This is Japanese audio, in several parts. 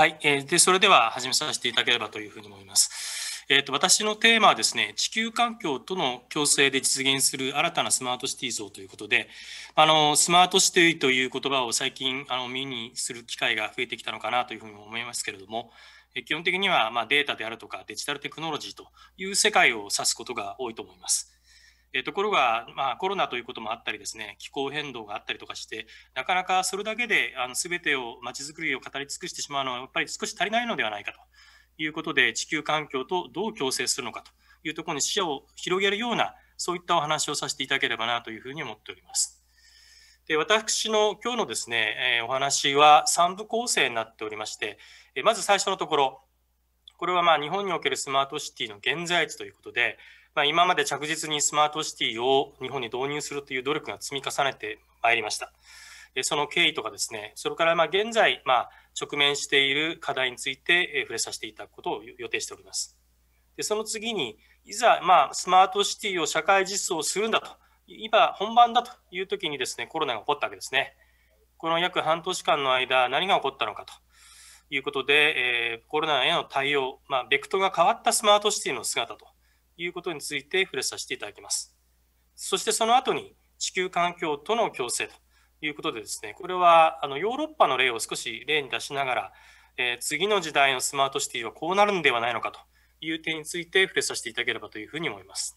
はい、えー、でそれでは始めさせていただければというふうに思います。えーと、私のテーマはですね、地球環境との共生で実現する新たなスマートシティ像ということで、あのスマートシティという言葉を最近あの耳にする機会が増えてきたのかなというふうに思いますけれども、基本的にはまデータであるとかデジタルテクノロジーという世界を指すことが多いと思います。えところが、まあ、コロナということもあったりですね、気候変動があったりとかして、なかなかそれだけであの全てを、まちづくりを語り尽くしてしまうのは、やっぱり少し足りないのではないかということで、地球環境とどう共生するのかというところに視野を広げるような、そういったお話をさせていただければなというふうに思っております。で私の今日のですね、えお話は3部構成になっておりまして、えまず最初のところ、これはまあ日本におけるスマートシティの現在地ということで、まあ、今まで着実にスマートシティを日本に導入するという努力が積み重ねてまいりました。その経緯とかですね、それからま現在、ま、直面している課題について触れさせていただくことを予定しております。でその次に、いざ、まあ、スマートシティを社会実装するんだと、今、本番だという時にですね、コロナが起こったわけですね。この約半年間の間、何が起こったのかということで、え、コロナへの対応、まあ、ベクトが変わったスマートシティの姿ということについて触れさせていただきます。そしてその後に地球環境との共生ということでですね、これはあのヨーロッパの例を少し例に出しながら、えー、次の時代のスマートシティはこうなるんではないのかという点について触れさせていただければというふうに思います。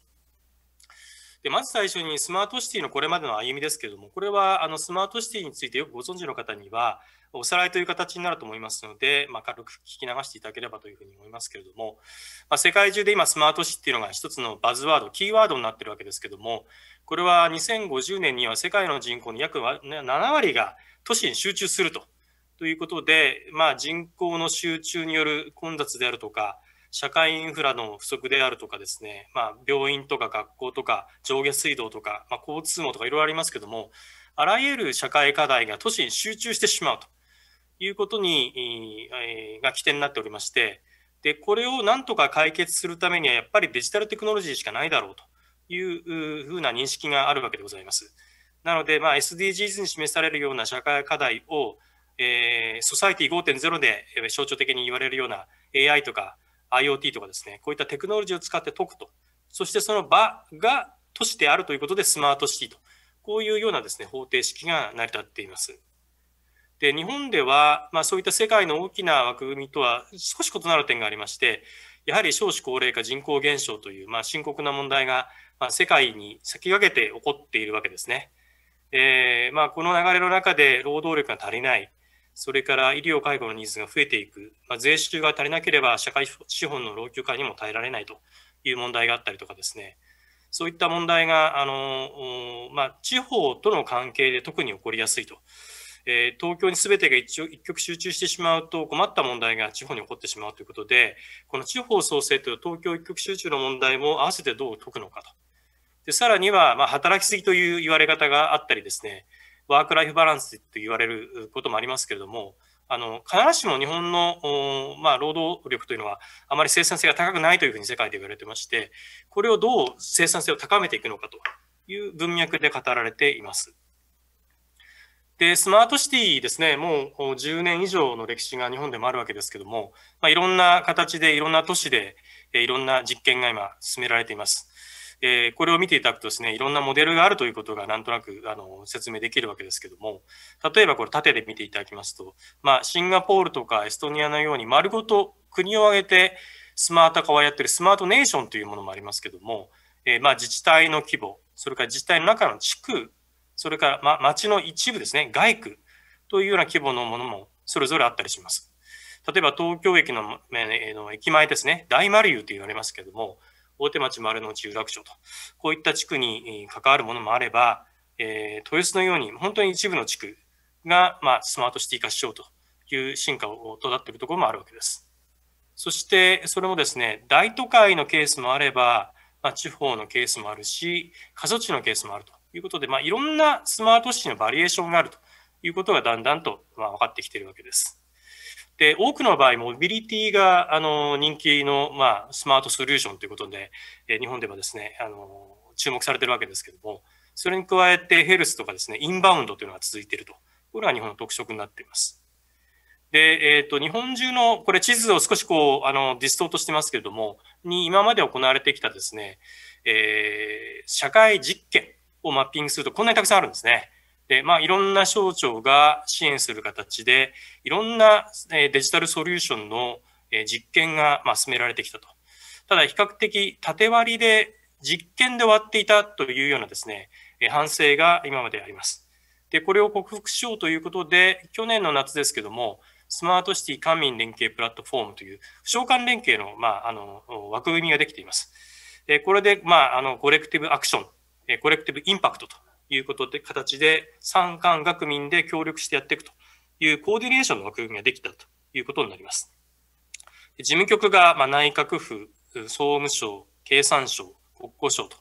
でまず最初にスマートシティのこれまでの歩みですけれども、これはあのスマートシティについてよくご存知の方には、おさらいという形になると思いますので、まあ、軽く聞き流していただければというふうに思いますけれども、まあ、世界中で今スマートシティというのが一つのバズワード、キーワードになっているわけですけれども、これは2050年には世界の人口の約7割が都市に集中すると。ということで、まあ、人口の集中による混雑であるとか、社会インフラの不足であるとかですね、まあ、病院とか学校とか上下水道とか、まあ、交通網とかいろいろありますけども、あらゆる社会課題が都市に集中してしまうと。いうことに、えが起点になっておりまして、で、これをなんとか解決するためには、やっぱりデジタルテクノロジーしかないだろうというふうな認識があるわけでございます。なので、まあ、SDGs に示されるような社会課題を、えー、ソサイティ5.0で象徴的に言われるような AI とか IoT とかですね、こういったテクノロジーを使って解くと。そしてその場が都市であるということでスマートシティと。こういうようなですね、方程式が成り立っています。で、日本では、まあ、そういった世界の大きな枠組みとは少し異なる点がありまして、やはり少子高齢化、人口減少という、まあ、深刻な問題が、まあ、世界に先駆けて起こっているわけですね。えーまあ、この流れの中で労働力が足りない、それから医療介護のニーズが増えていく、まあ、税収が足りなければ社会資本の老朽化にも耐えられないという問題があったりとかですね、そういった問題が、あのまあ、地方との関係で特に起こりやすいと。えー、東京に全てが一一極集中してしまうと困った問題が地方に起こってしまうということで、この地方創生という東京一極集中の問題も合わせてどう解くのかと。でさらには、まあ、働きすぎという言われ方があったりですね、ワークライフバランスと言われることもありますけれども、あの必ずしも日本の、まあ、労働力というのはあまり生産性が高くないというふうに世界で言われてまして、これをどう生産性を高めていくのかという文脈で語られています。で、スマートシティですね、もう10年以上の歴史が日本でもあるわけですけども、まあ、いろんな形で、いろんな都市で、いろんな実験が今進められています。えー、これを見ていただくとですね、いろんなモデルがあるということがなんとなくあの説明できるわけですけども、例えばこれ縦で見ていただきますと、まあ、シンガポールとかエストニアのように丸ごと国を挙げてスマート化をやっているスマートネーションというものもありますけども、えー、まあ自治体の規模、それから自治体の中の地区それから、ま、町の一部ですね、街区というような規模のものもそれぞれあったりします。例えば東京駅の,、えの駅前ですね、大丸湯と言われますけども、大手町丸の内有楽町と、こういった地区に関わるものもあれば、えー、豊洲のように本当に一部の地区が、まあ、スマートシティ化しようという進化をとっているところもあるわけです。そして、それもですね、大都会のケースもあれば、まあ、地方のケースもあるし、過疎地のケースもあると。いうことで、まあ、いろんなスマートシティのバリエーションがあるということがだんだんと、まあ、分かってきているわけです。で、多くの場合、モビリティがあの人気の、まあ、スマートソリューションということで、え日本ではですね、あの注目されてるわけですけども、それに加えてヘルスとかですね、インバウンドというのが続いていると。これは日本の特色になっています。で、えっ、ー、と、日本中の、これ地図を少しこう、あの、ディストートしてますけれども、に今まで行われてきたですね、えー、社会実験をマッピングするとこんなにたくさんあるんですね。で、まあ、いろんな省庁が支援する形で、いろんなデジタルソリューションの実験がま進められてきたと。ただ、比較的縦割りで実験で終わっていたというようなですね、反省が今まであります。で、これを克服しようということで、去年の夏ですけども、スマートシティ官民連携プラットフォームという、不償間連携の,、まあ、あの枠組みができています。これで、まあ、あのコレクティブアクション、コレクティブインパクトということで、形で産官学民で協力してやっていくというコーディネーションの枠組みができたということになります。事務局が、まあ、内閣府、総務省、経産省、国交省と、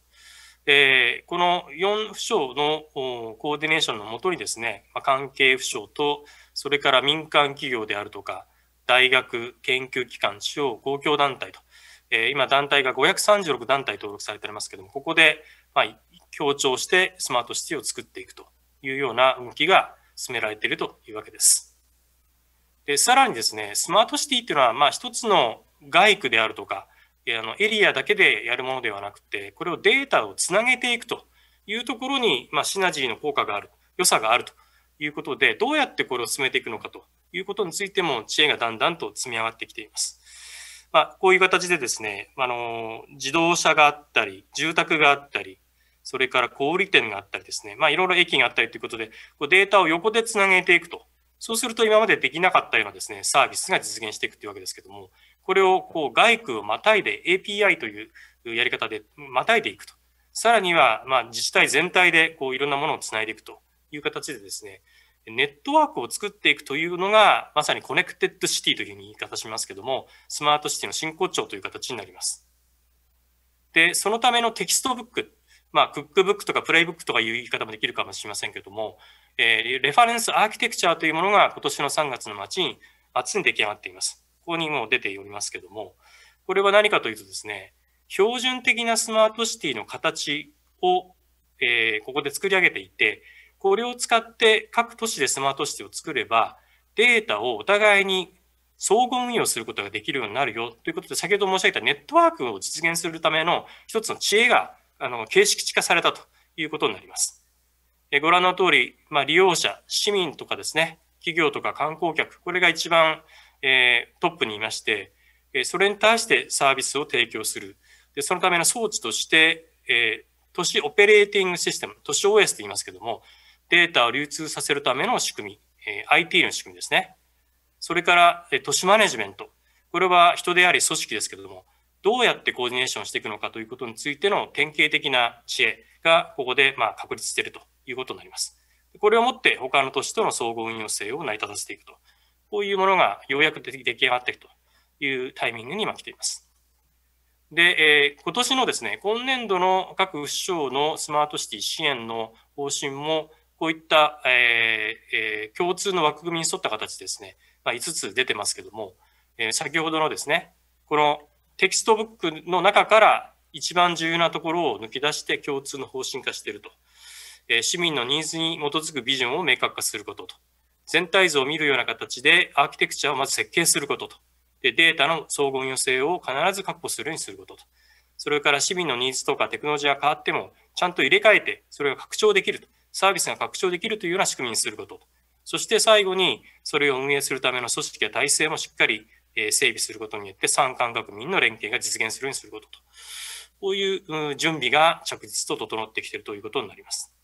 えー、この4府省のコーディネーションのもとにですね、まあ、関係府省と、それから民間企業であるとか、大学、研究機関、地方公共団体と、えー、今団体が536団体登録されておりますけれども、ここで、まあ、協調してスマートシティを作っていくというような動きが進められているというわけです。で、さらにですね、スマートシティっていうのは、まあ、一つの外区であるとか、あのエリアだけでやるものではなくて、これをデータをつなげていくというところに、まあ、シナジーの効果がある、良さがあるということで、どうやってこれを進めていくのかということについても知恵がだんだんと積み上がってきています。まあ、こういう形でですね、あの、自動車があったり、住宅があったり、それから小売店があったりですね、まあ、いろいろ駅があったりということで、こうデータを横でつなげていくと。そうすると今までできなかったようなですね、サービスが実現していくというわけですけども、これをこう街区をまたいで API というやり方でまたいでいくと。さらには、ま、自治体全体でこういろんなものをつないでいくという形でですね、ネットワークを作っていくというのが、まさにコネクテッドシティという言い方しますけども、スマートシティの真骨頂という形になります。で、そのためのテキストブック、まあ、クックブックとかプレイブックとかいう言い方もできるかもしれませんけども、えー、レファレンスアーキテクチャというものが今年の3月の末に、末に出来上がっています。ここにも出ておりますけども、これは何かというとですね、標準的なスマートシティの形を、えー、ここで作り上げていて、これを使って各都市でスマートシティを作れば、データをお互いに相互運用することができるようになるよということで、先ほど申し上げたネットワークを実現するための一つの知恵が、あの、形式化されたということになります。えご覧の通り、まあ、利用者、市民とかですね、企業とか観光客、これが一番、えー、トップにいまして、えそれに対してサービスを提供する。で、そのための装置として、えー、都市オペレーティングシステム、都市 OS と言いますけども、データを流通させるための仕組み、え IT の仕組みですね。それから、え都市マネジメント。これは人であり組織ですけれども、どうやってコーディネーションしていくのかということについての典型的な知恵がここでまあ確立しているということになります。これをもって他の都市との相互運用性を成り立たせていくと。こういうものがようやく出来上がっていくというタイミングに今来ています。で、えー、今年のですね、今年度の各府省のスマートシティ支援の方針も、こういった、えーえー、共通の枠組みに沿った形ですね、まあ、5つ出てますけども、えー、先ほどのですね、このテキストブックの中から一番重要なところを抜き出して共通の方針化していると。え、市民のニーズに基づくビジョンを明確化することと。全体像を見るような形でアーキテクチャをまず設計することと。で、データの相互運用性を必ず確保するようにすることと。それから市民のニーズとかテクノロジーが変わっても、ちゃんと入れ替えて、それが拡張できると。サービスが拡張できるというような仕組みにすること。そして最後に、それを運営するための組織や体制もしっかり整備することによって、産官学民の連携が実現するようにすることと。こういう準備が着実と整ってきているということになります。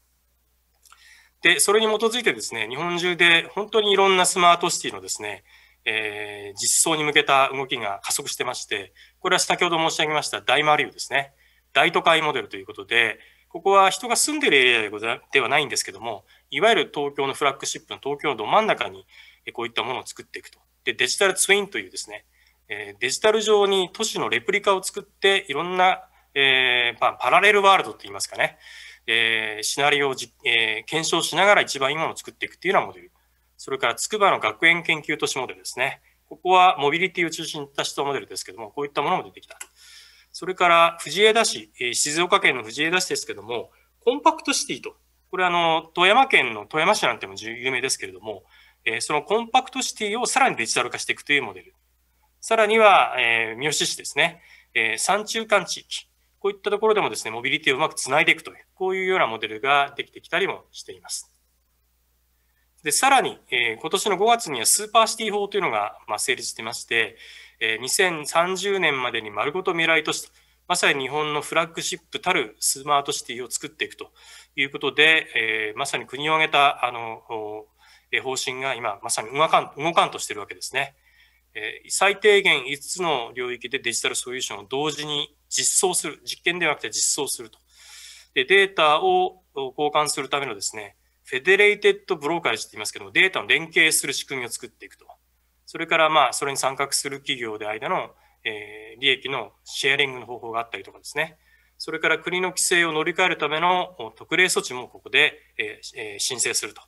で、それに基づいてですね、日本中で本当にいろんなスマートシティのですね、えー、実装に向けた動きが加速してまして、これは先ほど申し上げました大マリウですね。大都会モデルということで、ここは人が住んでるエリアではないんですけども、いわゆる東京のフラッグシップの東京のど真ん中にこういったものを作っていくと。で、デジタルツインというですねえ、デジタル上に都市のレプリカを作って、いろんな、えー、パラレルワールドといいますかね、えー、シナリオをじ、えー、検証しながら一番いいものを作っていくっていうようなモデル。それから筑波の学園研究都市モデルですね。ここはモビリティを中心にした人モデルですけども、こういったものも出てきた。それから藤枝市え、静岡県の藤枝市ですけども、コンパクトシティと、これあの、富山県の富山市なんても有名ですけれども、えそのコンパクトシティをさらにデジタル化していくというモデル。さらには、え三好市ですね、え山中間地域。こういったところでもですね、モビリティをうまくつないでいくという、こういうようなモデルができてきたりもしています。で、さらに、えー、今年の5月にはスーパーシティ法というのが、まあ、成立してまして、えー、2030年までに丸ごと未来都市と、まさに日本のフラッグシップたるスマートシティを作っていくということで、えー、まさに国を挙げた、あの、え、方針が今、まさに動かん動かんとしてるわけですね。え、最低限5つの領域でデジタルソリューションを同時に実装する、実験ではなくて実装すると。で、データを交換するためのですね、フェデレイテッドブローカージって言いますけども、データの連携する仕組みを作っていくと。それからまあ、それに参画する企業で間の、えー、利益のシェアリングの方法があったりとかですね。それから国の規制を乗り越えるための特例措置もここで、えー、申請すると。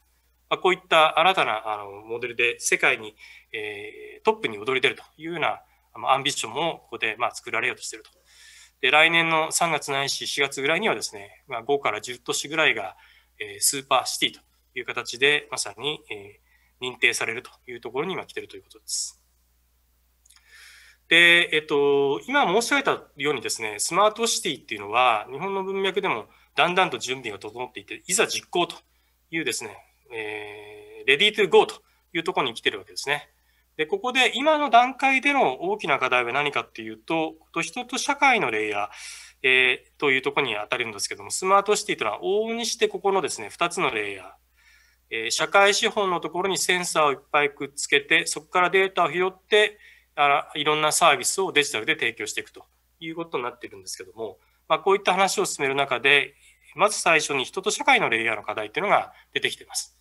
まあ、こういった新たなあのモデルで世界に、えー、トップに躍り出るというようなアンビションもここでまあ作られようとしていると。で、来年の3月ないし4月ぐらいにはですね、まあ、5から10都市ぐらいがえスーパーシティという形でまさに、え認定されるというところに今来ているということです。で、えっと、今申し上げたようにですね、スマートシティっていうのは、日本の文脈でもだんだんと準備が整っていて、いざ実行というですね、えー、レディートゥゴーというところに来てるわけですね。で、ここで今の段階での大きな課題は何かっていうと、人と社会のレイヤー、えー、というところに当たるんですけども、スマートシティというのは往々にしてここのですね、2つのレイヤー、えー、社会資本のところにセンサーをいっぱいくっつけて、そこからデータを拾って、あらいろんなサービスをデジタルで提供していくということになってるんですけども、まあ、こういった話を進める中で、まず最初に人と社会のレイヤーの課題っていうのが出てきています。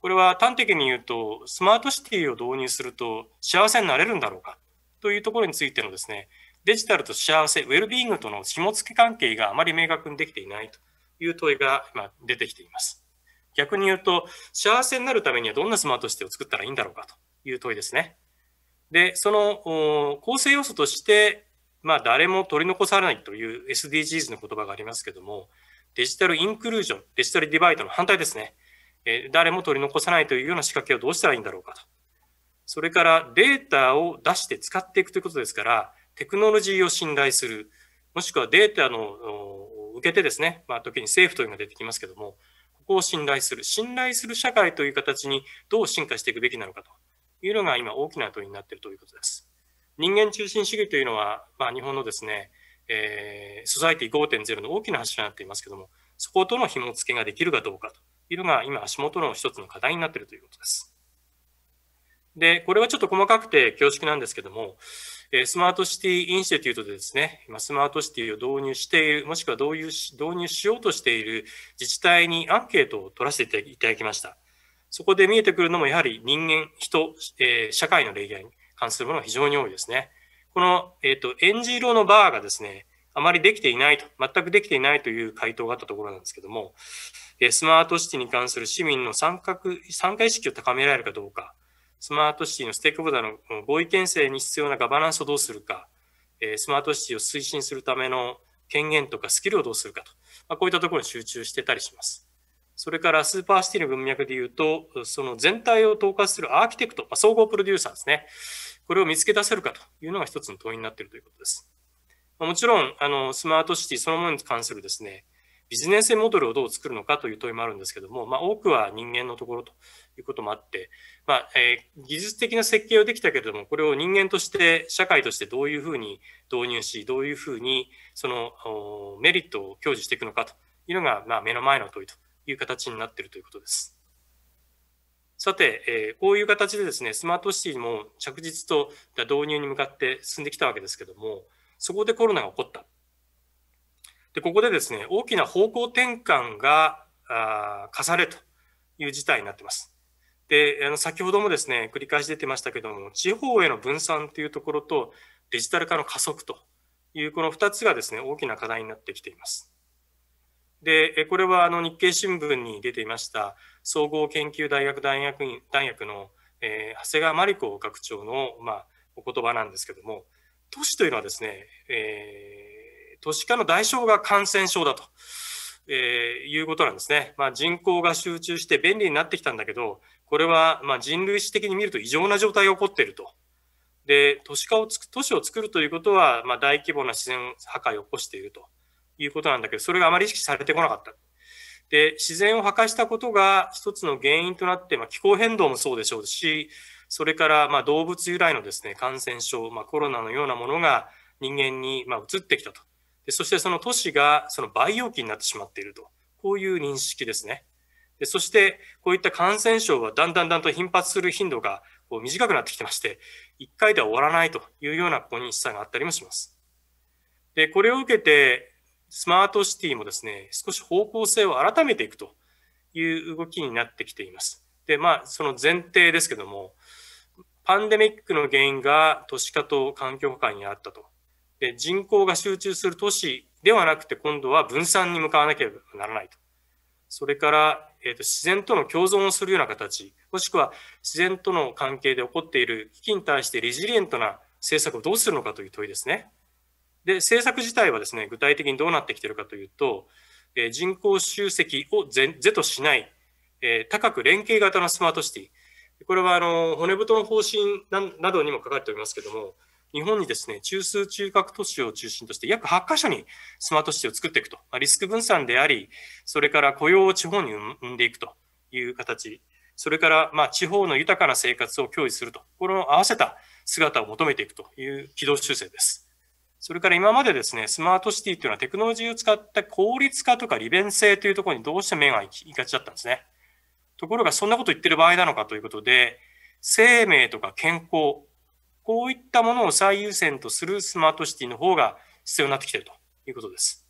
これは端的に言うと、スマートシティを導入すると幸せになれるんだろうか？というところについてのですね、デジタルと幸せ、ウェルビーイングとの紐付け関係があまり明確にできていないという問いが今出てきています。逆に言うと、幸せになるためにはどんなスマートシティを作ったらいいんだろうか？という問いですね。で、その構成要素として、まあ、誰も取り残されないという SDGs の言葉がありますけども、デジタルインクルージョン、デジタルディバイドの反対ですね。え誰も取り残さないというような仕掛けをどうしたらいいんだろうかと。それからデータを出して使っていくということですから、テクノロジーを信頼する、もしくはデータの受けてですね、まあ、時に政府というのが出てきますけども、ここを信頼する、信頼する社会という形にどう進化していくべきなのかというのが今大きな問いになっているということです。人間中心主義というのは、まあ、日本のですね、えー、ソサイティ5.0の大きな柱になっていますけども、そことの紐付けができるかどうかというのが今足元の一つの課題になっているということです。で、これはちょっと細かくて恐縮なんですけども、スマートシティインスティュートでですね、今スマートシティを導入している、もしくは導入し導入しようとしている自治体にアンケートを取らせていただきました。そこで見えてくるのもやはり人間、人、えー、社会の例外に関するものが非常に多いですね。この、えっ、ー、と、エンジ色のバーがですね、あまりできていないと、全くできていないという回答があったところなんですけども、スマートシティに関する市民の参加参加意識を高められるかどうか、スマートシティのステークホルダーの合意形成に必要なガバナンスをどうするか、スマートシティを推進するための権限とかスキルをどうするかと、ま、こういったところに集中してたりします。それからスーパーシティの文脈で言うと、その全体を統括するアーキテクト、ま、総合プロデューサーですね。これを見つけ出せるかというのが一つの問いになっているということです。もちろん、あの、スマートシティそのものに関するですね、ビジネスモデルをどう作るのかという問いもあるんですけども、まあ、多くは人間のところということもあって、まあえー、技術的な設計はできたけれども、これを人間として、社会としてどういうふうに導入し、どういうふうにそのメリットを享受していくのかというのが、まあ、目の前の問いという形になっているということです。さて、えー、こういう形でですね、スマートシティも着実と導入に向かって進んできたわけですけども、そこでコロナが起こった。で、ここでですね、大きな方向転換があ課されという事態になっています。で、あの、先ほどもですね、繰り返し出てましたけども、地方への分散というところとデジタル化の加速というこの2つがですね、大きな課題になってきています。で、これはあの日経新聞に出ていました総合研究大学大学院大学の、えー、長谷川真理子学長の、まあ、お言葉なんですけども、都市というのはですね、えー、都市化の代償が感染症だと。えー、いうことなんですね。まあ、人口が集中して便利になってきたんだけど、これはま人類史的に見ると異常な状態が起こっていると。で、都市化をつく、都市を作るということは、ま、大規模な自然破壊を起こしているということなんだけど、それがあまり意識されてこなかった。で、自然を破壊したことが一つの原因となって、まあ、気候変動もそうでしょうし、それからま動物由来のですね、感染症、まあ、コロナのようなものが人間にまあ移ってきたと。でそしてその都市がその培養期になってしまっていると。こういう認識ですね。でそして、こういった感染症はだんだんだんと頻発する頻度がこう短くなってきてまして、1回では終わらないというようなここに示唆があったりもします。で、これを受けて、スマートシティもですね、少し方向性を改めていくという動きになってきています。で、まあ、その前提ですけども、パンデミックの原因が都市化と環境破壊にあったと。で、人口が集中する都市ではなくて、今度は分散に向かわなければならないと。それから、えーと、自然との共存をするような形、もしくは自然との関係で起こっている危機に対してリジリエントな政策をどうするのかという問いですね。で、政策自体はですね、具体的にどうなってきているかというと、えー、人口集積を是としない、えー、高く連携型のスマートシティ、これはあの骨太の方針などにも書かれておりますけども、日本にですね、中枢中核都市を中心として約8カ所にスマートシティを作っていくと。リスク分散であり、それから雇用を地方に生んでいくという形、それからまあ地方の豊かな生活を享受すると。これを合わせた姿を求めていくという軌道修正です。それから今までですね、スマートシティというのはテクノロジーを使った効率化とか利便性というところにどうして目が行きがちだったんですね。ところがそんなこと言ってる場合なのかということで、生命とか健康、こういったものを最優先とするスマートシティの方が必要になってきているということです。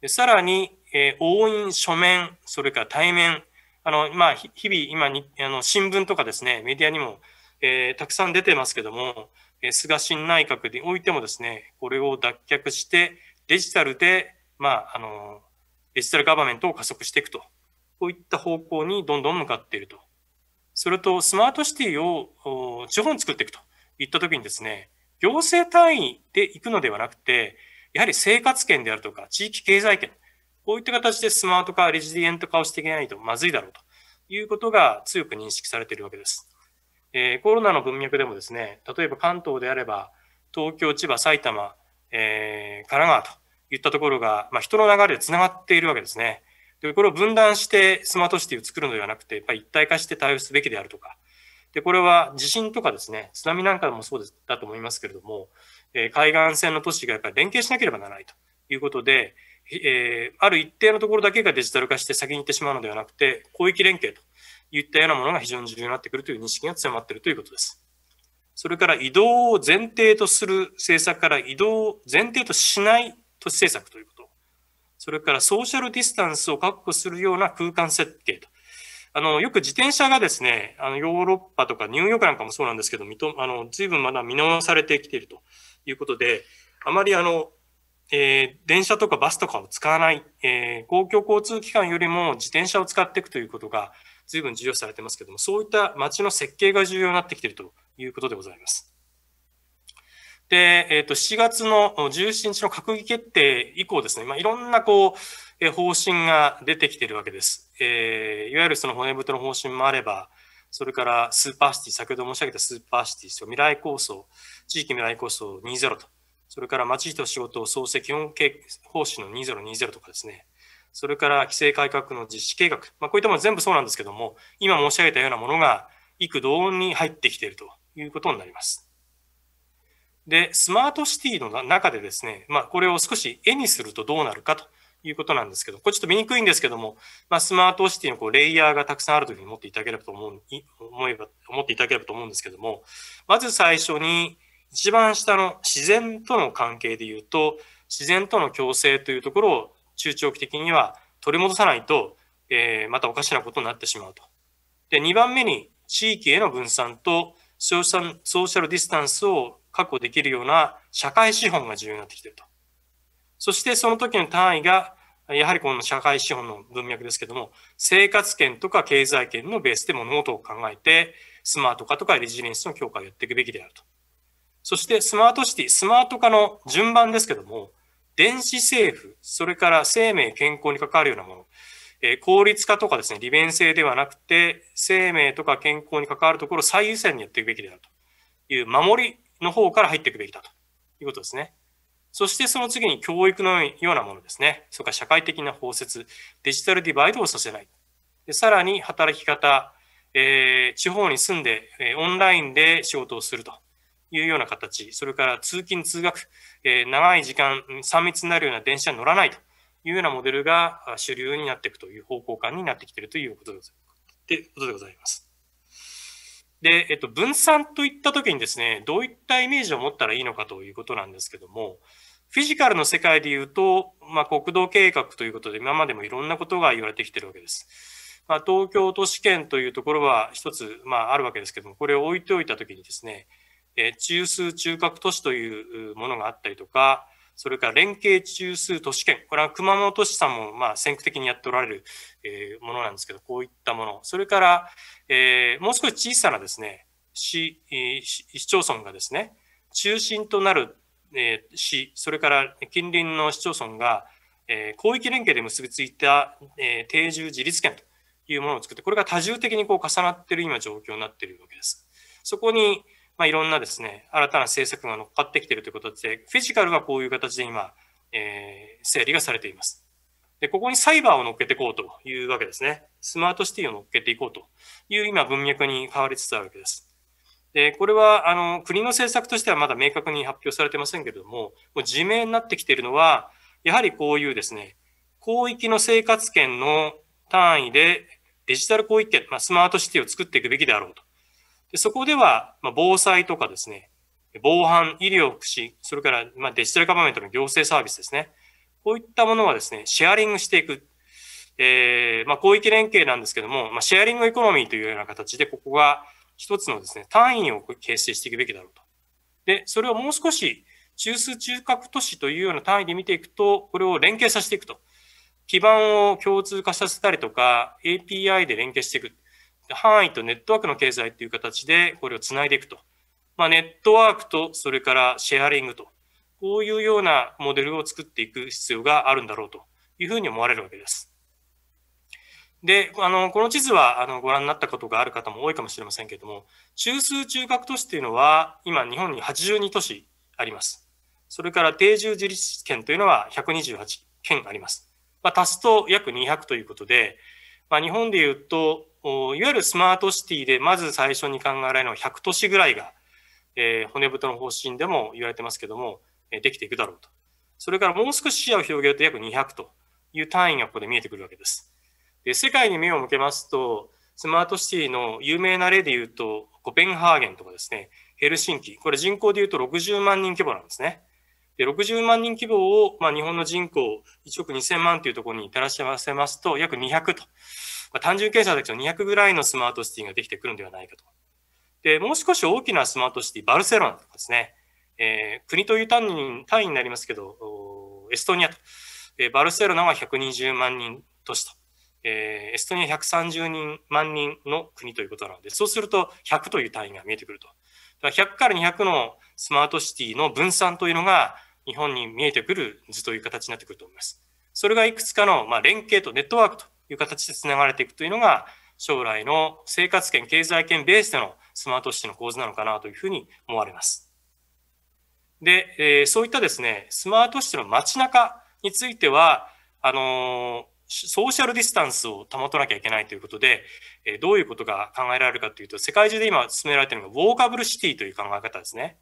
でさらに、えー、応印、書面、それから対面、あの、まあ、日々今に、あの、新聞とかですね、メディアにも、えー、たくさん出てますけども、えー、菅新内閣においてもですね、これを脱却して、デジタルで、まあ、あの、デジタルガバメントを加速していくとこういった方向にどんどん向かっていると。それと、スマートシティを地方に作っていくといったときにですね、行政単位で行くのではなくて、やはり生活圏であるとか、地域経済圏、こういった形でスマート化、レジリエント化をしていけないとまずいだろうということが強く認識されているわけです。えー、コロナの文脈でもですね、例えば関東であれば、東京、千葉、埼玉、えー、神奈川といったところが、まあ、人の流れで繋がっているわけですね。で、これを分断してスマートシティを作るのではなくて、やっぱり一体化して対応すべきであるとか。で、これは地震とかですね、津波なんかもそうだと思いますけれども、えー、海岸線の都市がやっぱり連携しなければならないということで、えー、ある一定のところだけがデジタル化して先に行ってしまうのではなくて、広域連携といったようなものが非常に重要になってくるという認識が強まっているということです。それから移動を前提とする政策から移動を前提としない都市政策ということ。それからソーシャルディスタンスを確保するような空間設計と。あの、よく自転車がですね、あの、ヨーロッパとかニューヨークなんかもそうなんですけど、みと、あの、随分まだ見直されてきているということで、あまりあの、えー、電車とかバスとかを使わない、えー、公共交通機関よりも自転車を使っていくということが随分重要視されてますけども、そういった街の設計が重要になってきているということでございます。で、えっ、ー、と、7月の17日の閣議決定以降ですね、まあ、いろんなこう、え方針が出てきているわけです。えー、いわゆるその骨太の方針もあれば、それからスーパーシティ、先ほど申し上げたスーパーシティ、未来構想、地域未来構想20と、それからまちひとしごと創生基本方針の2020とかですね、それから規制改革の実施計画、まあ、こういったもの全部そうなんですけども、今申し上げたようなものが、幾同に入ってきているということになります。で、スマートシティの中でですね、まあ、これを少し絵にするとどうなるかと。いうことなんですけど、これちょっと見にくいんですけども、まあ、スマートシティのこうレイヤーがたくさんあるというふうに思っていただければと思う、思えば、思っていただければと思うんですけども、まず最初に、一番下の自然との関係で言うと、自然との共生というところを中長期的には取り戻さないと、えー、またおかしなことになってしまうと。で、2番目に地域への分散とソーシャルディスタンスを確保できるような社会資本が重要になってきていると。そしてその時の単位が、やはりこの社会資本の文脈ですけども、生活圏とか経済圏のベースで物事を考えて、スマート化とかレジリエンスの強化をやっていくべきであると。そしてスマートシティ、スマート化の順番ですけども、電子政府、それから生命健康に関わるようなもの、え効率化とかですね、利便性ではなくて、生命とか健康に関わるところを最優先にやっていくべきであるという守りの方から入っていくべきだということですね。そしてその次に教育のようなものですね。それから社会的な包摂、デジタルディバイドをさせない。でさらに働き方、えー、地方に住んで、えー、オンラインで仕事をするというような形、それから通勤・通学、えー、長い時間、3密になるような電車に乗らないというようなモデルが主流になっていくという方向感になってきているということでございます。で、えっと、分散といったときにですね、どういったイメージを持ったらいいのかということなんですけども、フィジカルの世界で言うと、まあ、国土計画ということで、今までもいろんなことが言われてきてるわけです。まあ、東京都市圏というところは一つ、まあ、あるわけですけども、これを置いておいたときにですね、え中枢中核都市というものがあったりとか、それから連携中枢都市圏。これは熊本市さんもまあ先駆的にやっておられる、えものなんですけど、こういったもの。それから、えもう少し小さなですね、市、市町村がですね、中心となる、え市、それから近隣の市町村が、え広域連携で結びついた、え定住自立権というものを作って、これが多重的にこう重なっている今状況になっているわけです。そこに、まあ、いろんなですね、新たな政策が乗っかってきているということで、フィジカルはこういう形で今、えー、整理がされています。で、ここにサイバーを乗っけていこうというわけですね。スマートシティを乗っけていこうという今文脈に変わりつつあるわけです。で、これは、あの、国の政策としてはまだ明確に発表されてませんけれども、もう自明になってきているのは、やはりこういうですね、広域の生活圏の単位でデジタル広域圏、まあ、スマートシティを作っていくべきであろうとでそこでは、まあ、防災とかですね、防犯、医療、福祉、それから、まあ、デジタルガバメントの行政サービスですね。こういったものはですね、シェアリングしていく。えー、まあ、広域連携なんですけども、まあ、シェアリングエコノミーというような形で、ここが一つのですね、単位を形成していくべきだろうと。で、それをもう少し中枢中核都市というような単位で見ていくと、これを連携させていくと。基盤を共通化させたりとか、API で連携していく。範囲とネットワークの経済という形でこれをつないでいくと。まあ、ネットワークとそれからシェアリングと、こういうようなモデルを作っていく必要があるんだろうというふうに思われるわけです。で、あの、この地図は、あの、ご覧になったことがある方も多いかもしれませんけれども、中枢中核都市というのは、今、日本に82都市あります。それから定住自立県というのは128県あります。まあ、足すと約200ということで、まあ、日本でいうと、いわゆるスマートシティでまず最初に考えられるのは100都市ぐらいが、えー、骨太の方針でも言われてますけども、えー、できていくだろうと。それからもう少し視野を広げると約200という単位がここで見えてくるわけです。で世界に目を向けますと、スマートシティの有名な例で言うと、コペンハーゲンとかですね、ヘルシンキ、これ人口で言うと60万人規模なんですね。で、60万人規模を、まあ、日本の人口1億2000万というところに照らし合わせますと、約200と。まあ、単純計算だと200ぐらいのスマートシティができてくるんではないかと。で、もう少し大きなスマートシティ、バルセロナとかですね、えー、国という単位単位になりますけど、エストニアと、えー、バルセロナは120万人都市と、えー、エストニア130人万人の国ということなので、そうすると100という単位が見えてくると。だから100から200のスマートシティの分散というのが日本に見えてくる図という形になってくると思います。それがいくつかの、まあ、連携とネットワークという形でつながれていくというのが、将来の生活圏、経済圏ベースでのスマートシティの構図なのかなというふうに思われます。で、えー、そういったですね、スマートシティの街中については、あのー、ソーシャルディスタンスを保たなきゃいけないということで、え、どういうことが考えられるかというと、世界中で今進められているのが、ウォーカブルシティという考え方ですね。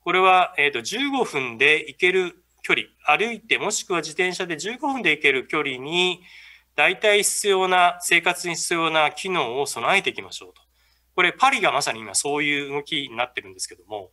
これは、えーと、15分で行ける距離、歩いてもしくは自転車で15分で行ける距離に、大体必要な、生活に必要な機能を備えていきましょうと。これ、パリがまさに今そういう動きになってるんですけども、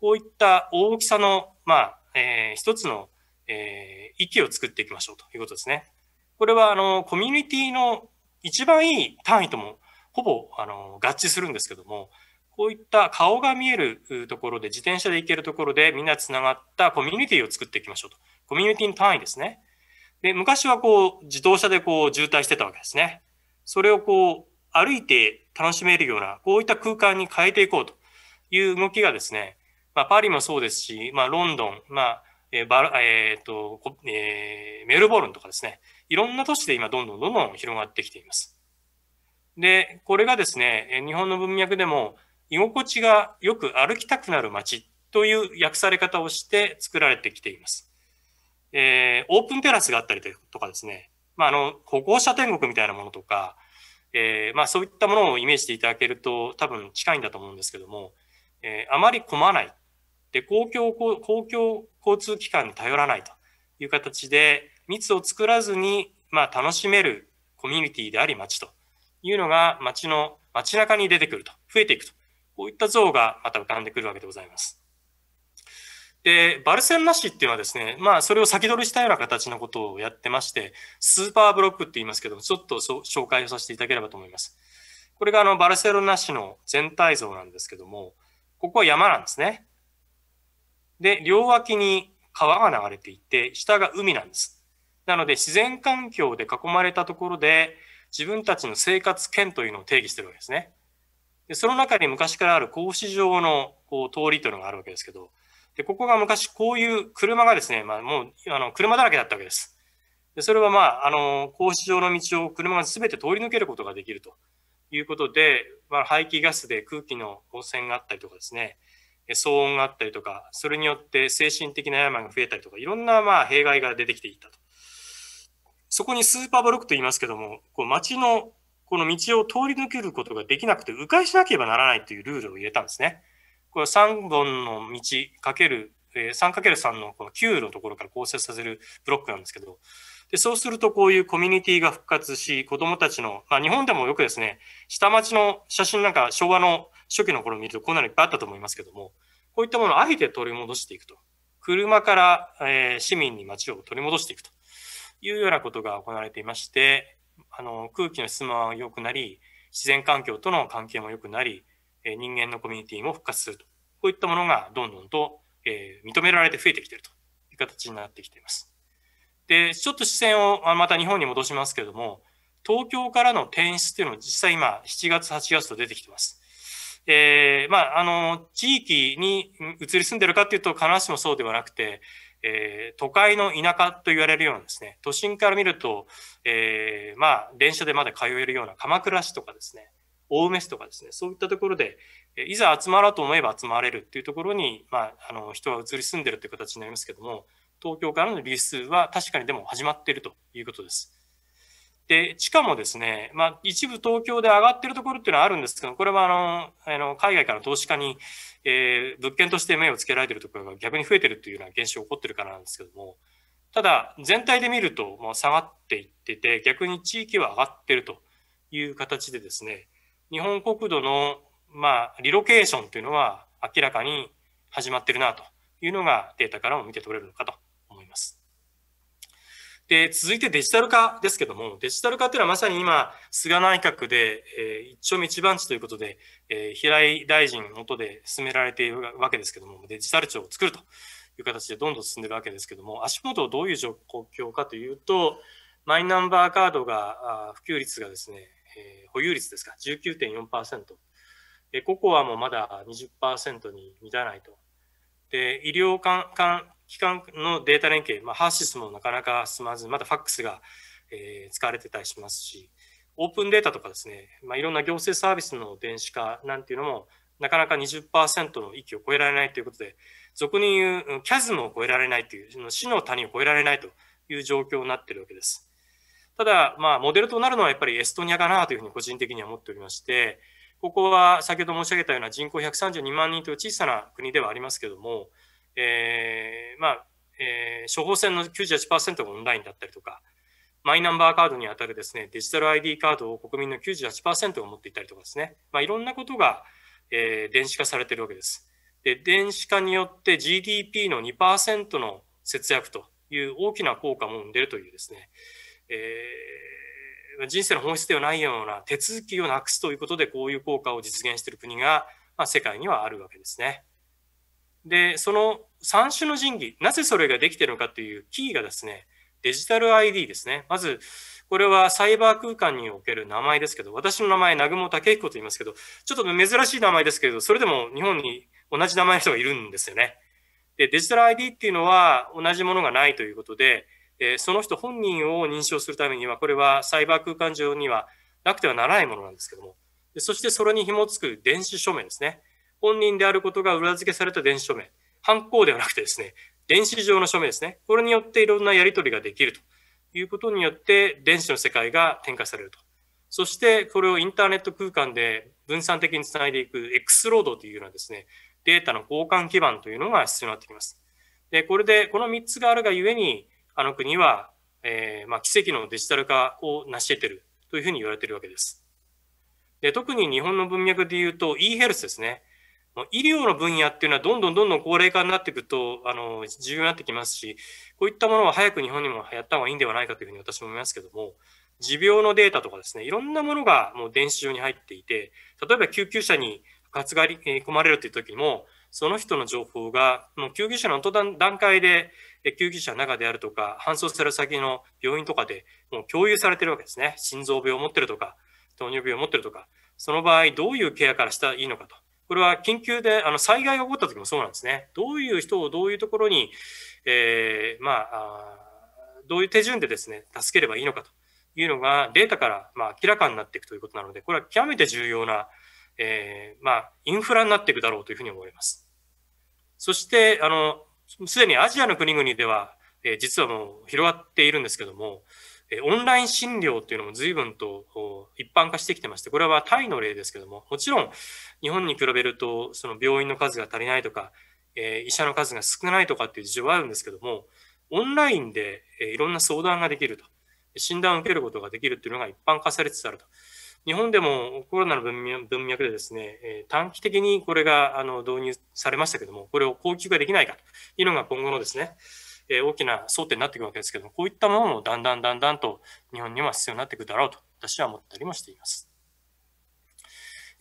こういった大きさの、まあ、えー、一つの、えー、域を作っていきましょうということですね。これは、あの、コミュニティの一番いい単位とも、ほぼ、あの、合致するんですけども、こういった顔が見えるところで、自転車で行けるところでみんな繋がったコミュニティを作っていきましょうと。コミュニティの単位ですね。で、昔はこう、自動車でこう、渋滞してたわけですね。それをこう、歩いて楽しめるような、こういった空間に変えていこうという動きがですね、まあ、パリもそうですし、まあ、ロンドン、まあ、えーバえーとえー、メルボルンとかですね、いろんな都市で今どんどんどんどん広がってきています。で、これがですね、日本の文脈でも居心地がよく歩きたくなる街という訳され方をして作られてきています。えー、オープンテラスがあったりとかですね、まあ、あの、歩行者天国みたいなものとか、えー、まあ、そういったものをイメージしていただけると多分近いんだと思うんですけども、えー、あまり混まない。で、公共、公共交通機関に頼らないという形で、密を作らずに、まあ、楽しめるコミュニティであり街というのが街の街中に出てくると、増えていくと。こういった像がまた浮かんでくるわけでございます。で、バルセロナ市っていうのはですね、まあ、それを先取りしたような形のことをやってまして、スーパーブロックって言いますけど、ちょっと紹介をさせていただければと思います。これがあの、バルセロナ市の全体像なんですけども、ここは山なんですね。で、両脇に川が流れていて、下が海なんです。なので、自然環境で囲まれたところで、自分たちの生活圏というのを定義してるわけですね。でその中に昔からある格子状のこう通りというのがあるわけですけど、で、ここが昔こういう車がですね、まあもう、あの、車だらけだったわけです。で、それはまあ、あの、格子状の道を車が全て通り抜けることができるということで、まあ、排気ガスで空気の汚染があったりとかですね、騒音があったりとか、それによって精神的な病が増えたりとか、いろんなまあ弊害が出てきていったと。そこにスーパーブロックと言いますけども、こう街のこの道を通り抜けることができなくて、迂回しなければならないというルールを入れたんですね。これは3本の道かける、え 3×3 のこの9のところから構成させるブロックなんですけど、でそうするとこういうコミュニティが復活し、子供たちの、まあ日本でもよくですね、下町の写真なんか昭和の初期の頃見るとこんなのいっぱいあったと思いますけども、こういったものをあえて取り戻していくと。車から、えー、市民に街を取り戻していくというようなことが行われていまして、あの空気の質も良くなり、自然環境との関係も良くなり、人間のコミュニティも復活すると。こういったものがどんどんと、え認められて増えてきているという形になってきています。で、ちょっと視線をまた日本に戻しますけれども、東京からの転出というのは実際今7月、8月と出てきています。えー、まあ、あの、地域に移り住んでるかっていうと必ずしもそうではなくて、えー、都会の田舎と言われるようなですね、都心から見ると、えー、まあ、電車でまだ通えるような鎌倉市とかですね、青梅市とかですね、そういったところで、いざ集まろうと思えば集まれるっていうところに、まあ、あの、人が移り住んでるという形になりますけども、東京からの流出は確かにでも始まっているということです。で、地価もですね、まあ、一部東京で上がってるところっていうのはあるんですけど、これはあの、あの海外から投資家に、えー、物件として目をつけられてるところが逆に増えているというような現象が起こってるからなんですけども、ただ、全体で見るともう下がっていってて、逆に地域は上がってるという形でですね、日本国土の、まあ、リロケーションというのは明らかに始まってるなというのがデータからも見て取れるのかと。で、続いてデジタル化ですけども、デジタル化というのはまさに今、菅内閣で、えー、一丁目一番地ということで、えー、平井大臣の下で進められているわけですけども、デジタル庁を作るという形でどんどん進んでいるわけですけども、足元どういう状況かというと、マイナンバーカードが、普及率がですね、えー、保有率ですか、19.4%。えココアもまだ20%に満たないと。で、医療関関機関のデータ連携、まあ、ハーシスもなかなか進まず、まだファックスが、えー、使われてたりしますし、オープンデータとかですね、まあ、いろんな行政サービスの電子化なんていうのも、なかなか20%の域を超えられないということで、俗に言うキャズムを超えられないという、死の谷を超えられないという状況になっているわけです。ただ、まあ、モデルとなるのはやっぱりエストニアかなというふうに個人的には思っておりまして、ここは先ほど申し上げたような人口132万人という小さな国ではありますけれども、えー、まあ、えー、処方箋の98%がオンラインだったりとか、マイナンバーカードにあたるですね、デジタル ID カードを国民の98%が持っていたりとかですね、まあ、いろんなことが、えー、電子化されているわけです。で、電子化によって GDP の2%の節約という大きな効果も生んでいるというですね、えー、人生の本質ではないような手続きをなくすということで、こういう効果を実現している国が、まあ、世界にはあるわけですね。で、その三種の神器、なぜそれができているのかというキーがですね、デジタル ID ですね。まず、これはサイバー空間における名前ですけど、私の名前、南雲武彦と言いますけど、ちょっと珍しい名前ですけど、それでも日本に同じ名前の人がいるんですよね。でデジタル ID っていうのは同じものがないということで、えその人本人を認証するためには、これはサイバー空間上にはなくてはならないものなんですけども、でそしてそれに紐付く電子署名ですね。本人であることが裏付けされた電子署名。犯行ではなくてですね、電子上の署名ですね。これによっていろんなやり取りができるということによって、電子の世界が展開されると。そして、これをインターネット空間で分散的につないでいく X ロードというようなですね、データの交換基盤というのが必要になってきます。で、これで、この3つがあるがゆえに、あの国は、えー、まあ、奇跡のデジタル化を成し得ているというふうに言われているわけです。で特に日本の文脈で言うと e ヘルスですね。医療の分野っていうのはどんどんどんどん高齢化になっていくと、あの、重要になってきますし、こういったものは早く日本にもやった方がいいんではないかというふうに私も思いますけども、持病のデータとかですね、いろんなものがもう電子上に入っていて、例えば救急車に活がり込まれるという時も、その人の情報が、もう救急車の段階で、救急車の中であるとか、搬送される先の病院とかでもう共有されてるわけですね。心臓病を持ってるとか、糖尿病を持ってるとか、その場合どういうケアからしたらいいのかと。これは緊急で、あの、災害が起こった時もそうなんですね。どういう人をどういうところに、えー、まあどういう手順でですね、助ければいいのかというのがデータから、まあ、明らかになっていくということなので、これは極めて重要な、えー、まあ、インフラになっていくだろうというふうに思います。そして、あの、すでにアジアの国々では、えー、実はもう広がっているんですけども、オンライン診療っていうのも随分と一般化してきてまして、これはタイの例ですけども、もちろん日本に比べるとその病院の数が足りないとか、え医者の数が少ないとかっていう事情はあるんですけども、オンラインでいろんな相談ができると、診断を受けることができるっていうのが一般化されつつあると。日本でもコロナの文脈でですね、短期的にこれがあの導入されましたけども、これを高級化できないかというのが今後のですね、え大きな争点になっていくわけですけど、こういったものもだんだんだんだんと日本には必要になっていくだろうと私は思ったりもしています。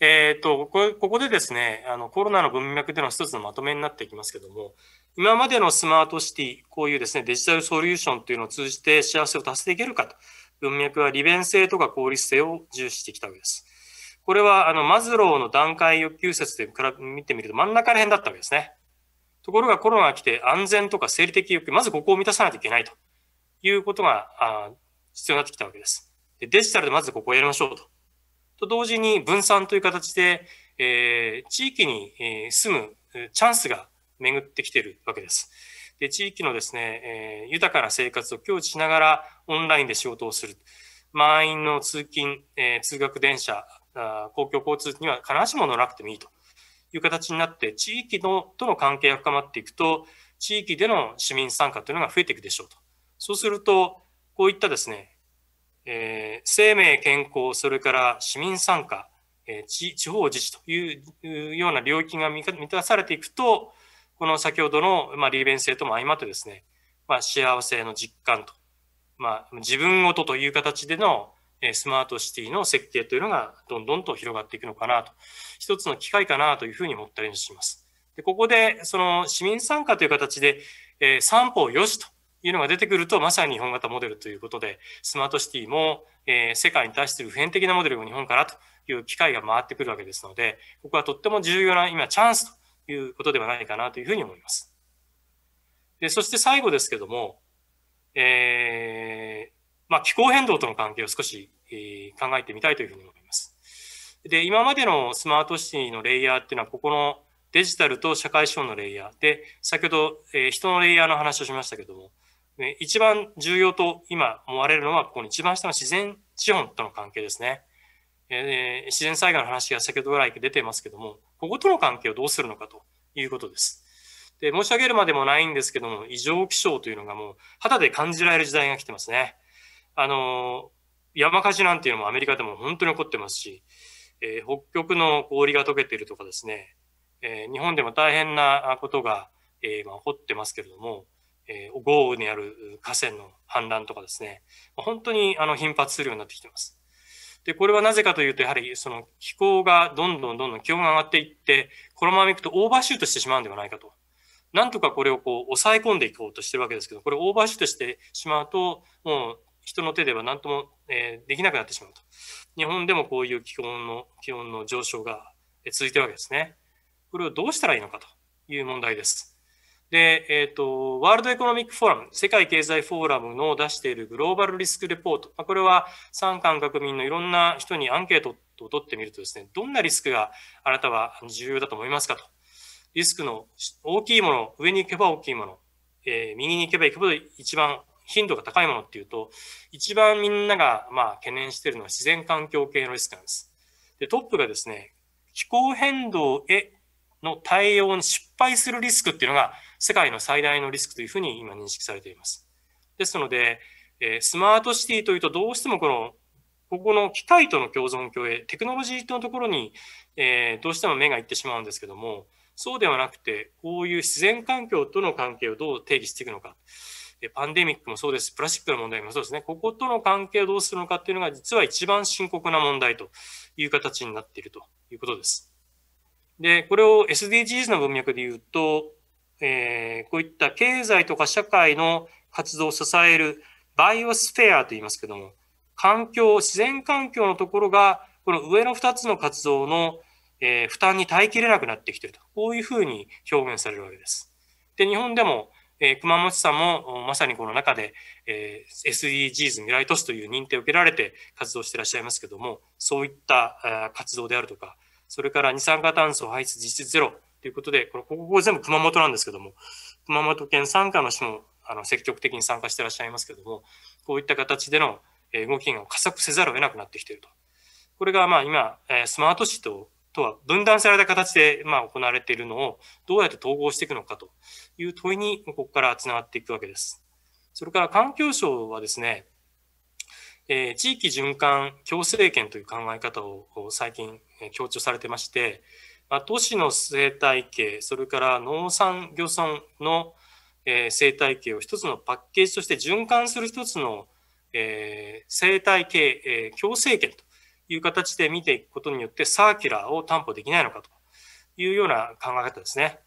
えっ、と、ここでですね、あのコロナの文脈での一つのまとめになっていきますけども、今までのスマートシティ、こういうですね、デジタルソリューションというのを通じて幸せを達成できるかと、文脈は利便性とか効率性を重視してきたわけです。これは、あの、マズローの段階欲求説で見てみると真ん中ら辺だったわけですね。ところがコロナが来て安全とか生理的欲求、まずここを満たさないといけないということが必要になってきたわけです。でデジタルでまずここをやりましょうと。と同時に分散という形で、えー、地域に、え、住むチャンスが巡ってきているわけです。で地域のですね、えー、豊かな生活を享受しながらオンラインで仕事をする。満員の通勤、えー、通学電車、公共交通には必ずしも乗らなくてもいいと。いう形になって、地域のとの関係が深まっていくと、地域での市民参加というのが増えていくでしょうと。そうすると、こういったですね、えー、生命、健康、それから市民参加、えー、地地方自治というような領域が満たされていくと、この先ほどの、まあ、利便性とも相まってですね、まあ、幸せの実感と、まあ、自分ごとという形でのスマートシティの設計というのがどんどんと広がっていくのかなと、一つの機会かなというふうに思ったりします。でここで、その市民参加という形で、えー、三方よしというのが出てくると、まさに日本型モデルということで、スマートシティも、えー、世界に対している普遍的なモデルを日本からという機会が回ってくるわけですので、ここはとっても重要な今チャンスということではないかなというふうに思います。でそして最後ですけども、えー、まあ、気候変動との関係を少し、えー、考えてみたいというふうに思います。で、今までのスマートシティのレイヤーっていうのは、ここのデジタルと社会資本のレイヤーで、先ほど、えー、人のレイヤーの話をしましたけども、ね、一番重要と今思われるのは、ここの一番下の自然資本との関係ですね。えー、自然災害の話が先ほどぐらい出てますけども、こことの関係をどうするのかということです。で、申し上げるまでもないんですけども、異常気象というのがもう肌で感じられる時代が来てますね。あの、山火事なんていうのもアメリカでも本当に起こってますし、えー、北極の氷が溶けているとかですね、えー、日本でも大変なことが、えーまあ、起こってますけれども、えー、豪雨にある河川の氾濫とかですね、本当にあの頻発するようになってきてます。で、これはなぜかというと、やはりその気候がどんどんどんどん気温が上がっていって、このままいくとオーバーシュートしてしまうんではないかと。なんとかこれをこう抑え込んでいこうとしてるわけですけど、これオーバーシュートしてしまうと、もう人の手では何とも、えー、できなくなってしまうと。日本でもこういう気温の気温の上昇が続いているわけですね。これをどうしたらいいのかという問題です。で、えっ、ー、と、ワールドエコノミックフォーラム、世界経済フォーラムの出しているグローバルリスクレポート。これは産官学民のいろんな人にアンケートを取ってみるとですね、どんなリスクがあなたは重要だと思いますかと。リスクの大きいもの、上に行けば大きいもの、えー、右に行けば行くほど一番頻度が高いものっていうと、一番みんながまあ懸念しているのは自然環境系のリスクなんです。で、トップがですね、気候変動への対応に失敗するリスクっていうのが世界の最大のリスクというふうに今認識されています。ですので、えスマートシティというとどうしてもこの、ここの機械との共存共栄、テクノロジーのところに、えどうしても目がいってしまうんですけども、そうではなくて、こういう自然環境との関係をどう定義していくのか。パンデミックもそうです。プラスチックの問題もそうですね。こことの関係をどうするのかっていうのが実は一番深刻な問題という形になっているということです。で、これを SDGs の文脈で言うと、えー、こういった経済とか社会の活動を支えるバイオスフェアと言いますけども、環境、自然環境のところが、この上の2つの活動の、えー、負担に耐えきれなくなってきていると。こういうふうに表現されるわけです。で、日本でも、えー、熊本さんもまさにこの中で、えー、SDGs 未来都市という認定を受けられて活動していらっしゃいますけども、そういった活動であるとか、それから二酸化炭素排出実質ゼロということで、これ、ここ全部熊本なんですけども、熊本県参加の人もあの積極的に参加していらっしゃいますけども、こういった形での動きが加速せざるを得なくなってきていると。これがまあ今、スマート市ととは分断された形でまあ行われているのをどうやって統合していくのかという問いにここからつながっていくわけです。それから環境省はですね、えー、地域循環共生権という考え方を最近強調されてまして、まあ、都市の生態系、それから農産漁村の、えー、生態系を一つのパッケージとして循環する一つの、えー、生態系、えー、共生権という形で見ていくことによってサーキュラーを担保できないのかというような考え方ですね。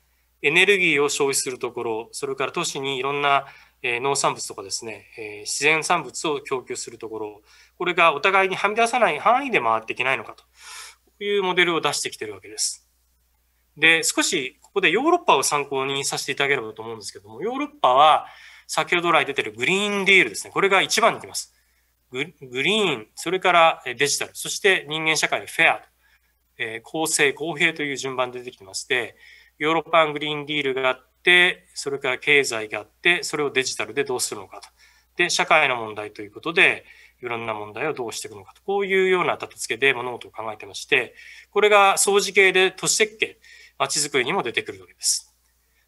エネルギーを消費するところ、それから都市にいろんな農産物とかですね、自然産物を供給するところ、これがお互いにはみ出さない範囲で回っていけないのかというモデルを出してきているわけです。で、少しここでヨーロッパを参考にさせていただければと思うんですけども、ヨーロッパは先ほど来出てるグリーンディールですね。これが一番に来ます。グリーン、それからデジタル、そして人間社会のフェア、え公正、公平という順番で出てきまして、ヨーロッパングリーンディールがあって、それから経済があって、それをデジタルでどうするのかと。で、社会の問題ということで、いろんな問題をどうしていくのかと。こういうような立て付けで物事を考えてまして、これが掃除系で都市設計、街づくりにも出てくるわけです。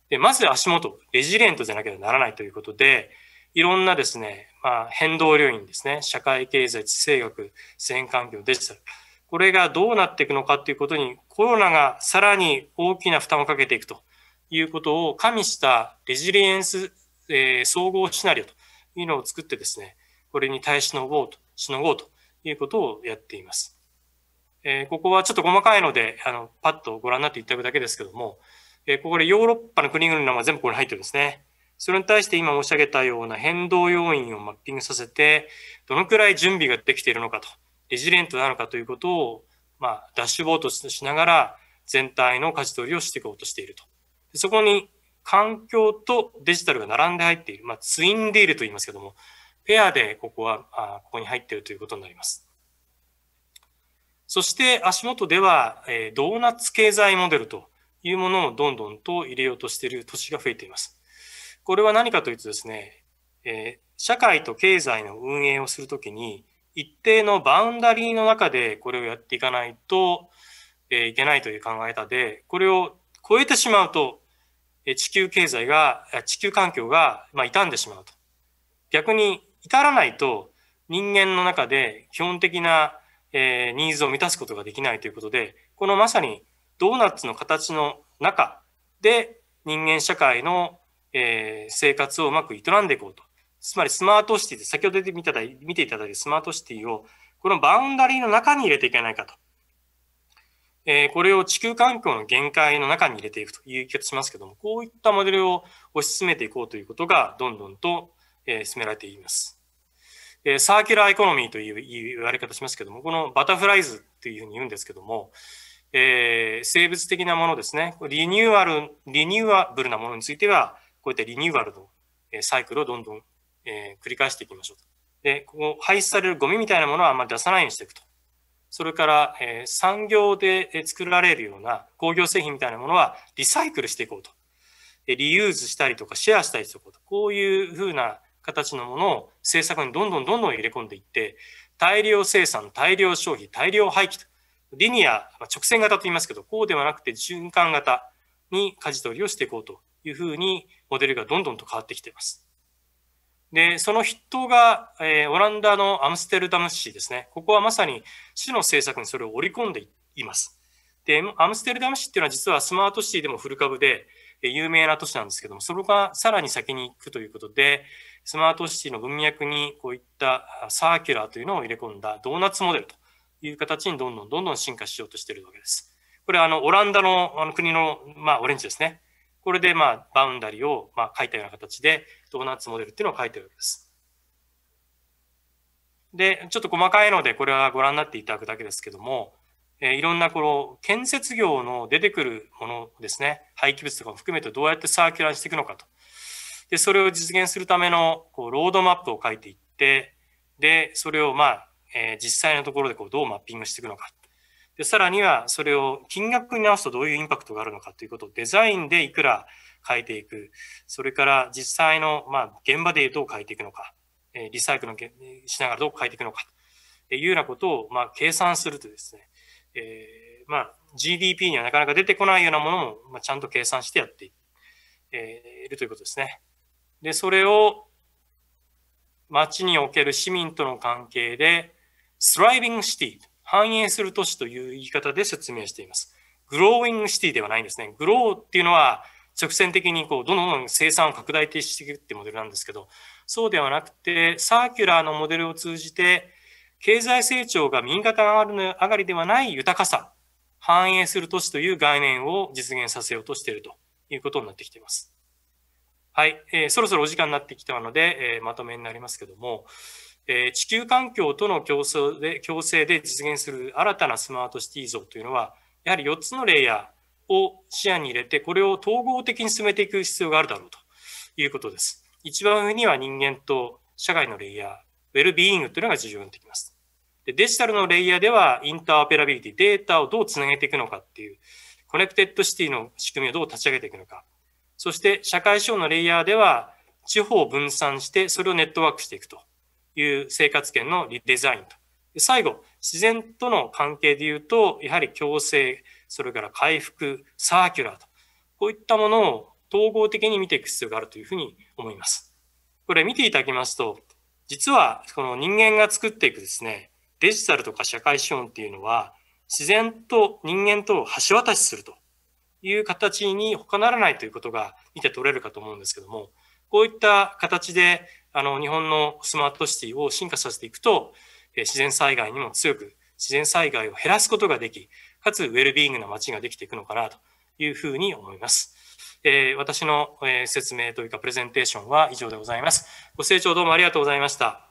で、まず足元、レジリエントじゃなければならないということで、いろんなですね、まあ、変動要因ですね、社会経済、地政学、自然環境、デジタル。これがどうなっていくのかということに、コロナがさらに大きな負担をかけていくということを加味したレジリエンス、えー、総合シナリオというのを作ってですね、これに耐えしのごうと、しのごうということをやっています。えー、ここはちょっと細かいので、あの、パッとご覧になっていただくだけですけども、えー、ここでヨーロッパの国々の名前全部ここに入ってるんですね。それに対して今申し上げたような変動要因をマッピングさせて、どのくらい準備ができているのかと、レジレントなのかということを、まあ、ダッシュボードしながら全体の舵取りをしていこうとしていると。そこに環境とデジタルが並んで入っている、まあ、ツインディールと言いますけども、ペアでここは、あここに入っているということになります。そして足元では、えー、ドーナツ経済モデルというものをどんどんと入れようとしている都市が増えています。これは何かというとですね、えー、社会と経済の運営をするときに、一定のバウンダリーの中でこれをやっていかないと、えー、いけないという考え方で、これを超えてしまうと、えー、地球経済が、地球環境が、まあ、傷んでしまうと。逆に至らないと人間の中で基本的な、えー、ニーズを満たすことができないということで、このまさにドーナツの形の中で人間社会の、えー、生活をうまく営んでいこうと。つまりスマートシティで、先ほど見ただ見ていただいたスマートシティをこのバウンダリーの中に入れていけないかと。えー、これを地球環境の限界の中に入れていくという言い方しますけども、こういったモデルを推し進めていこうということがどんどんと、えー、進められています。えー、サーキュラーエコノミーという言われ方しますけども、このバタフライ図っていうふうに言うんですけども、えー、生物的なものですね、リニューアル、リニューアブルなものについては、こういったリニューアルのサイクルをどんどん、えー、繰り返していきましょうと。で、ここ排出されるゴミみたいなものはあんまり出さないようにしていくと。それから、えー、産業で作られるような工業製品みたいなものはリサイクルしていこうと。リユーズしたりとかシェアしたりしていこうと。こういうふうな形のものを政策にどんどんどんどん入れ込んでいって、大量生産、大量消費、大量廃棄と。リニア、直線型と言いますけど、こうではなくて循環型に舵取りをしていこうというふうにモデルがどんどんと変わってきています。で、その筆頭が、えー、オランダのアムステルダム市ですね。ここはまさに市の政策にそれを織り込んでいます。で、アムステルダム市っていうのは実はスマートシティでも古株で有名な都市なんですけども、それがさらに先に行くということで、スマートシティの文脈にこういったサーキュラーというのを入れ込んだドーナツモデルという形にどんどんどんどん進化しようとしているわけです。これはあのオランダのあの国の、まあ、オレンジですね。これでまあバウンダリーをまあ書いたような形でドーナツモデルっていうのを書いてるわけです。で、ちょっと細かいので、これはご覧になっていただくだけですけども、えー、いろんなこの建設業の出てくるものですね、廃棄物とかも含めてどうやってサーキュラーにしていくのかと。で、それを実現するためのこうロードマップを書いていって、で、それをまあ、えー、実際のところでこうどうマッピングしていくのか。で、さらにはそれを金額に直すとどういうインパクトがあるのかということをデザインでいくら変えていく。それから実際の、まあ、現場でどう変えていくのか。えリサイクルしながらどう変えていくのか。というようなことを、まあ、計算するとですね、えー、まあ、GDP にはなかなか出てこないようなものも、まあ、ちゃんと計算してやっているということですね。で、それを街における市民との関係で、thriving city、繁栄する都市という言い方で説明しています。growing city ではないんですね。grow っていうのは直線的にこうどんどん生産を拡大していくっていうモデルなんですけど、そうではなくて、サーキュラーのモデルを通じて、経済成長が右肩上がりではない豊かさ、反映する都市という概念を実現させようとしているということになってきています。はい、えー、そろそろお時間になってきたので、えー、まとめになりますけども、え、地球環境との競争で共生で実現する新たなスマートシティ像というのは、やはり4つのレイヤーを視野に入れて、これを統合的に進めていく必要があるだろうということです。一番上には人間と社会のレイヤー、ウェルビーイングというのが重要になってきます。でデジタルのレイヤーでは、インターオペラビリティ、データをどうつなげていくのかっていう、コネクテッドシティの仕組みをどう立ち上げていくのか、そして社会資本のレイヤーでは、地方を分散して、それをネットワークしていくという生活圏のデザインと。最後、自然との関係で言うと、やはり共生、それから回復、サーキュラーと、こういったものを統合的に見ていく必要があるというふうに思います。これ見ていただきますと、実はこの人間が作っていくですね、デジタルとか社会資本っていうのは、自然と人間と橋渡しするという形に他ならないということが見て取れるかと思うんですけども、こういった形で、あの、日本のスマートシティを進化させていくと、自然災害にも強く、自然災害を減らすことができ、かつウェルビーイングな街ができていくのかなというふうに思います。えー、私のえ説明というかプレゼンテーションは以上でございます。ご清聴どうもありがとうございました。